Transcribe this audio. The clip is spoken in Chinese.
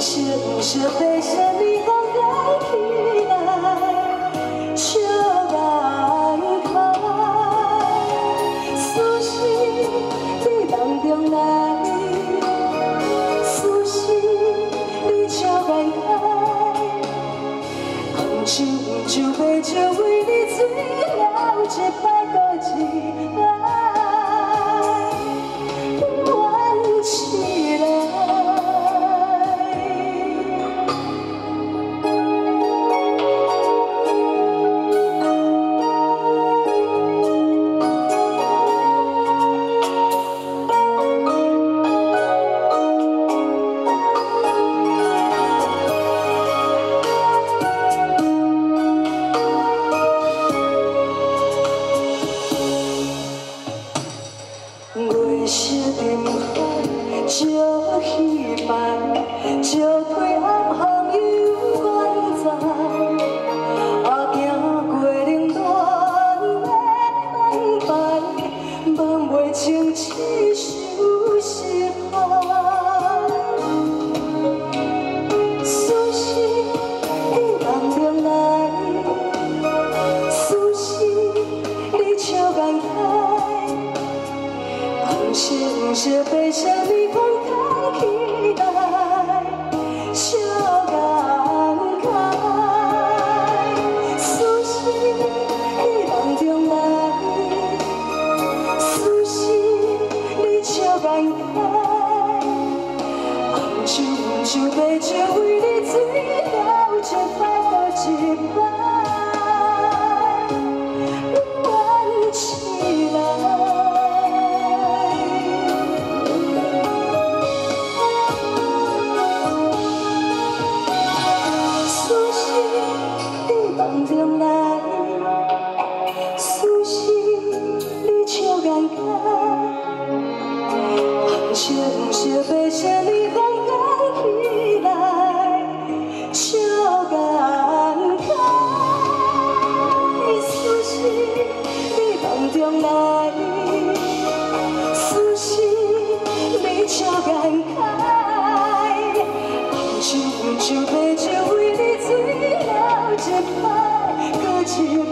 是不是悲伤你人该去哪里感慨苏醒你正在人来苏醒你正在人间看就会成为你史留一段段情月色沉海，照稀梦，照退暗巷幽怨在。啊，行过冷暖的澎湃，望袂清刺色红色悲伤，你空空起来，笑颜开。思绪你梦中来，思绪你笑颜开。红手红手要借为你醉了一摆搁一，无奈，思念未，爱就为你醉了一摆，感情。